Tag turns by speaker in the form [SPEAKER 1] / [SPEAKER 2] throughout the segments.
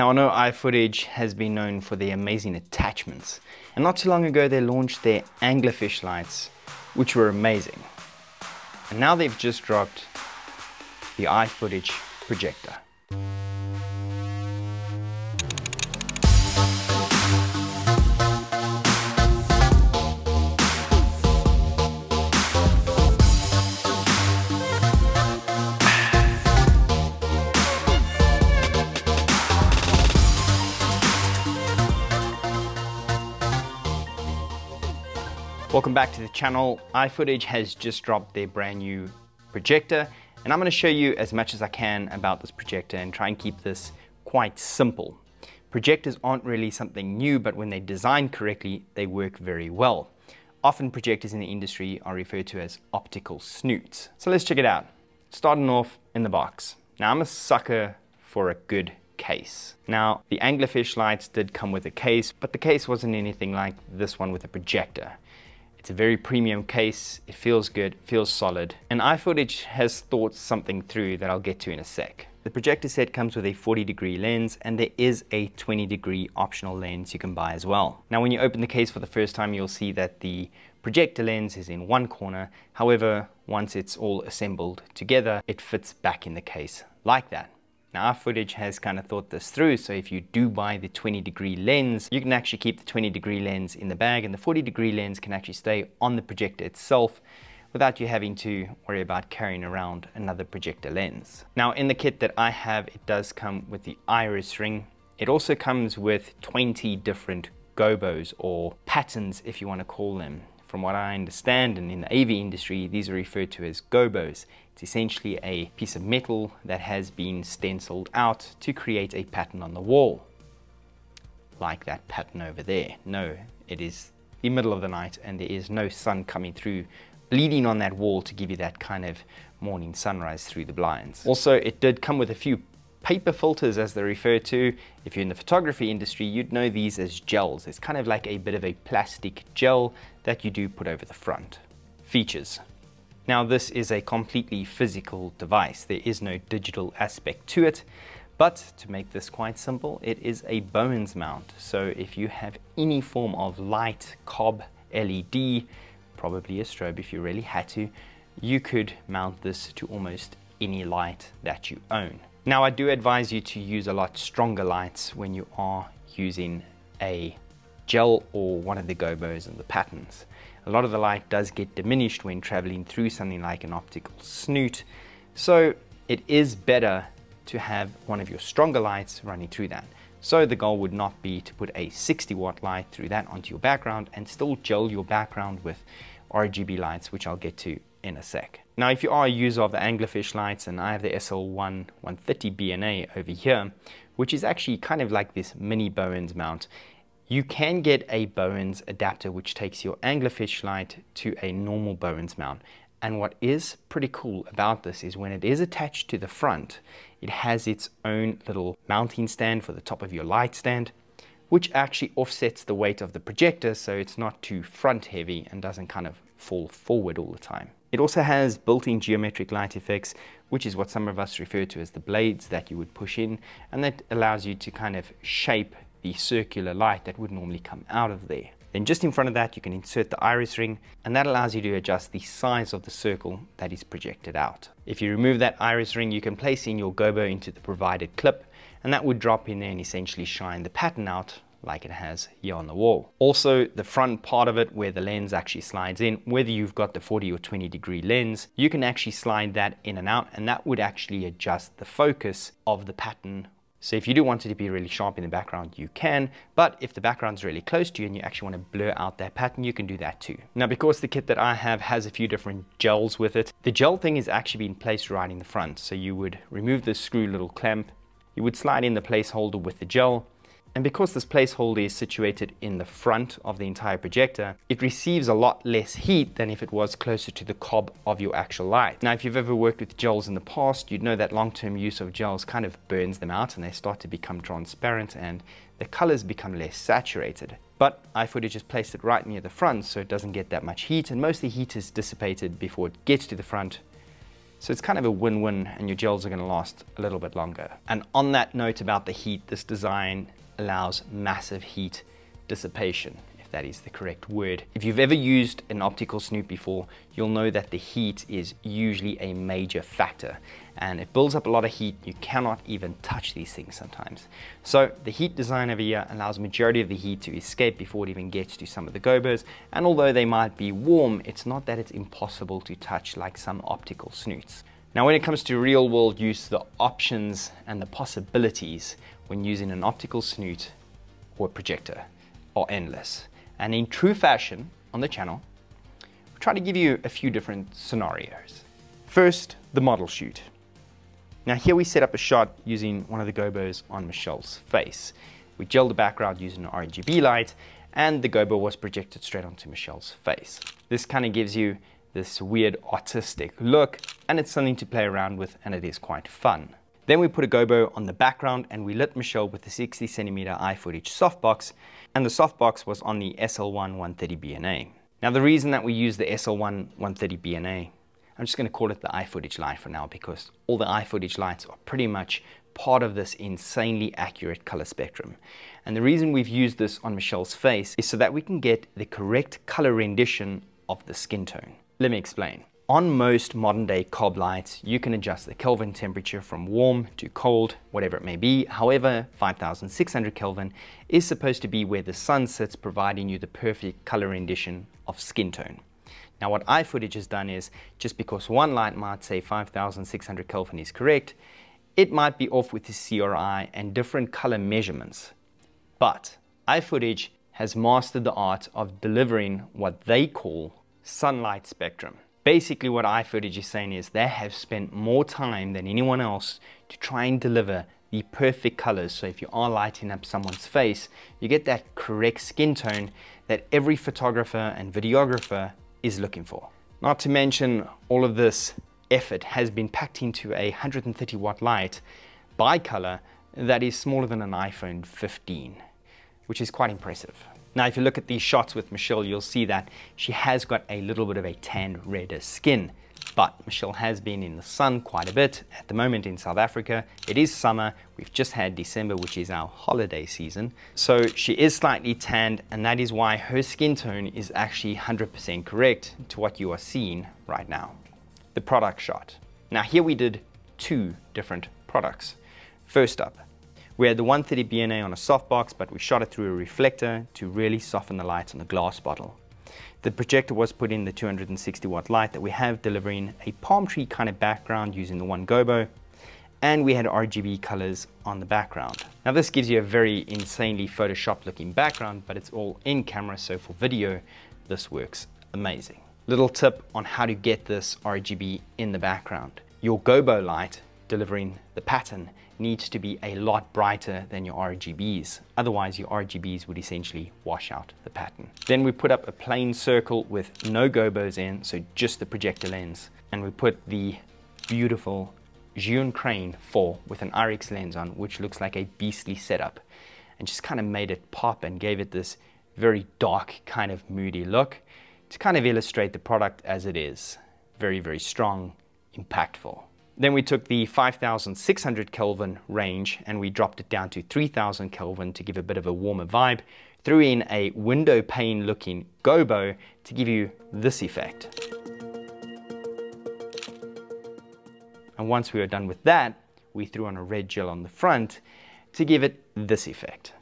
[SPEAKER 1] Now I know iFootage has been known for their amazing attachments and not too long ago they launched their anglerfish lights which were amazing. And now they've just dropped the iFootage projector. Welcome back to the channel. iFootage has just dropped their brand new projector and I'm going to show you as much as I can about this projector and try and keep this quite simple. Projectors aren't really something new but when they're designed correctly they work very well. Often projectors in the industry are referred to as optical snoots. So let's check it out. Starting off in the box. Now I'm a sucker for a good case. Now the anglerfish lights did come with a case but the case wasn't anything like this one with a projector. It's a very premium case, it feels good, feels solid, and iFootage has thought something through that I'll get to in a sec. The projector set comes with a 40 degree lens and there is a 20 degree optional lens you can buy as well. Now when you open the case for the first time you'll see that the projector lens is in one corner, however once it's all assembled together it fits back in the case like that. Now iFootage has kind of thought this through, so if you do buy the 20 degree lens, you can actually keep the 20 degree lens in the bag and the 40 degree lens can actually stay on the projector itself without you having to worry about carrying around another projector lens. Now in the kit that I have, it does come with the iris ring. It also comes with 20 different gobos or patterns if you want to call them. From what I understand, and in the AV industry, these are referred to as gobos. It's essentially a piece of metal that has been stenciled out to create a pattern on the wall. Like that pattern over there. No, it is the middle of the night and there is no sun coming through bleeding on that wall to give you that kind of morning sunrise through the blinds. Also, it did come with a few paper filters as they're referred to. If you're in the photography industry, you'd know these as gels. It's kind of like a bit of a plastic gel that you do put over the front. Features. Now this is a completely physical device. There is no digital aspect to it. But to make this quite simple, it is a Bowens mount. So if you have any form of light, cob, LED, probably a strobe if you really had to, you could mount this to almost any light that you own. Now I do advise you to use a lot stronger lights when you are using a gel or one of the gobos and the patterns. A lot of the light does get diminished when traveling through something like an optical snoot. So it is better to have one of your stronger lights running through that. So the goal would not be to put a 60 watt light through that onto your background and still gel your background with RGB lights, which I'll get to in a sec. Now, if you are a user of the Anglerfish lights, and I have the SL1 130 BNA over here, which is actually kind of like this mini Bowens mount, you can get a Bowens adapter which takes your Anglerfish light to a normal Bowens mount. And what is pretty cool about this is when it is attached to the front, it has its own little mounting stand for the top of your light stand, which actually offsets the weight of the projector so it's not too front heavy and doesn't kind of fall forward all the time. It also has built-in geometric light effects, which is what some of us refer to as the blades that you would push in, and that allows you to kind of shape the circular light that would normally come out of there. Then just in front of that, you can insert the iris ring, and that allows you to adjust the size of the circle that is projected out. If you remove that iris ring, you can place in your gobo into the provided clip, and that would drop in there and essentially shine the pattern out like it has here on the wall. Also, the front part of it where the lens actually slides in, whether you've got the 40 or 20 degree lens, you can actually slide that in and out and that would actually adjust the focus of the pattern so if you do want it to be really sharp in the background, you can, but if the background's really close to you and you actually want to blur out that pattern, you can do that too. Now, because the kit that I have has a few different gels with it, the gel thing is actually being placed right in the front. So you would remove the screw little clamp, you would slide in the placeholder with the gel, and because this placeholder is situated in the front of the entire projector, it receives a lot less heat than if it was closer to the cob of your actual light. Now, if you've ever worked with gels in the past, you'd know that long-term use of gels kind of burns them out and they start to become transparent and the colors become less saturated. But iFootage has placed it right near the front so it doesn't get that much heat and most of the heat is dissipated before it gets to the front So it's kind of a win-win and your gels are gonna last a little bit longer. And on that note about the heat, this design allows massive heat dissipation if that is the correct word. If you've ever used an optical snoot before, you'll know that the heat is usually a major factor and it builds up a lot of heat. You cannot even touch these things sometimes. So the heat design over here allows majority of the heat to escape before it even gets to some of the gobos. And although they might be warm, it's not that it's impossible to touch like some optical snoots. Now when it comes to real world use, the options and the possibilities when using an optical snoot or projector are endless. And in true fashion on the channel, we try to give you a few different scenarios. First, the model shoot. Now here we set up a shot using one of the gobos on Michelle's face. We gelled the background using an RGB light and the gobo was projected straight onto Michelle's face. This kind of gives you this weird artistic look and it's something to play around with and it is quite fun. Then we put a gobo on the background and we lit Michelle with the 60 centimeter iFootage softbox and the softbox was on the SL1 130 BNA. Now the reason that we use the SL1 130 BNA, I'm just going to call it the iFootage light for now because all the iFootage lights are pretty much part of this insanely accurate color spectrum. And the reason we've used this on Michelle's face is so that we can get the correct color rendition of the skin tone. Let me explain. On most modern day cob lights, you can adjust the Kelvin temperature from warm to cold, whatever it may be. However, 5600 Kelvin is supposed to be where the sun sits, providing you the perfect color rendition of skin tone. Now what iFootage has done is, just because one light might say 5600 Kelvin is correct, it might be off with the CRI and different color measurements. But iFootage has mastered the art of delivering what they call sunlight spectrum. Basically what iFootage is saying is they have spent more time than anyone else to try and deliver the perfect colors. So if you are lighting up someone's face, you get that correct skin tone that every photographer and videographer is looking for. Not to mention all of this effort has been packed into a 130 watt light bi-color that is smaller than an iPhone 15, which is quite impressive. Now, if you look at these shots with Michelle, you'll see that she has got a little bit of a tanned, redder skin. But Michelle has been in the sun quite a bit. At the moment in South Africa, it is summer. We've just had December, which is our holiday season. So she is slightly tanned, and that is why her skin tone is actually 100% correct to what you are seeing right now. The product shot. Now here we did two different products. First up, we had the 130 BNA on a softbox, but we shot it through a reflector to really soften the light on the glass bottle. The projector was put in the 260 watt light that we have delivering a palm tree kind of background using the one gobo and we had RGB colors on the background. Now this gives you a very insanely Photoshop looking background but it's all in camera so for video this works amazing. Little tip on how to get this RGB in the background. Your gobo light delivering the pattern needs to be a lot brighter than your RGBs. Otherwise, your RGBs would essentially wash out the pattern. Then we put up a plain circle with no gobos in, so just the projector lens. And we put the beautiful Zhiyun Crane 4 with an IRIX lens on, which looks like a beastly setup. And just kind of made it pop and gave it this very dark, kind of moody look to kind of illustrate the product as it is. Very, very strong, impactful. Then we took the 5600 Kelvin range and we dropped it down to 3000 Kelvin to give a bit of a warmer vibe. Threw in a window pane looking gobo to give you this effect. And once we were done with that, we threw on a red gel on the front to give it this effect.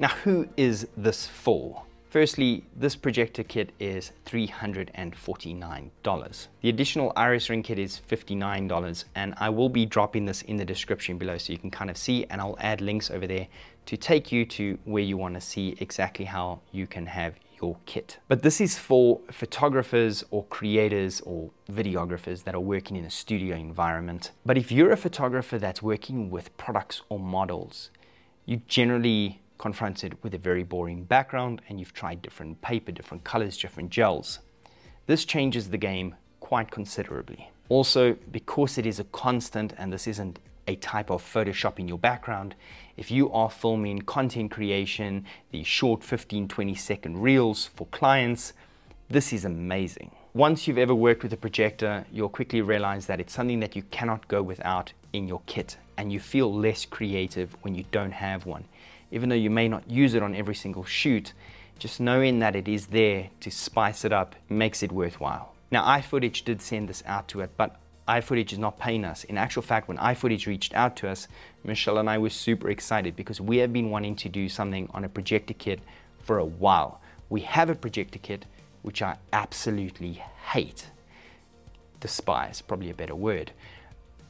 [SPEAKER 1] Now, who is this for? Firstly, this projector kit is $349. The additional iris ring kit is $59 and I will be dropping this in the description below so you can kind of see and I'll add links over there to take you to where you want to see exactly how you can have your kit. But this is for photographers or creators or videographers that are working in a studio environment. But if you're a photographer that's working with products or models, you generally confronted with a very boring background and you've tried different paper, different colors, different gels. This changes the game quite considerably. Also, because it is a constant and this isn't a type of Photoshop in your background, if you are filming content creation, the short 15, 20 second reels for clients, this is amazing. Once you've ever worked with a projector, you'll quickly realize that it's something that you cannot go without in your kit and you feel less creative when you don't have one. Even though you may not use it on every single shoot, just knowing that it is there to spice it up makes it worthwhile. Now iFootage did send this out to it, but iFootage is not paying us. In actual fact, when iFootage reached out to us, Michelle and I were super excited because we have been wanting to do something on a projector kit for a while. We have a projector kit, which I absolutely hate. Despise, probably a better word.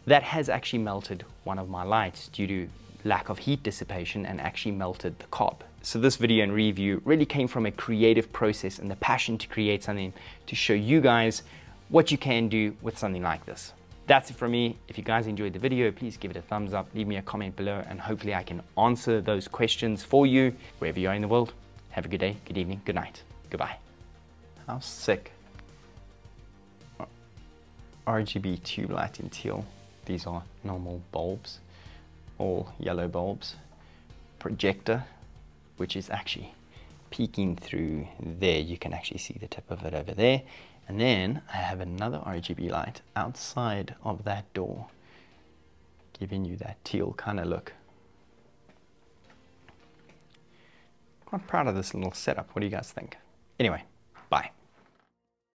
[SPEAKER 1] That has actually melted one of my lights due to lack of heat dissipation and actually melted the cob. So this video and review really came from a creative process and the passion to create something to show you guys what you can do with something like this. That's it from me. If you guys enjoyed the video, please give it a thumbs up, leave me a comment below, and hopefully I can answer those questions for you wherever you are in the world. Have a good day, good evening, good night. Goodbye. How sick. RGB tube light in teal. These are normal bulbs, all yellow bulbs. Projector, which is actually peeking through there. You can actually see the tip of it over there. And then I have another RGB light outside of that door, giving you that teal kind of look. Quite proud of this little setup. What do you guys think? Anyway,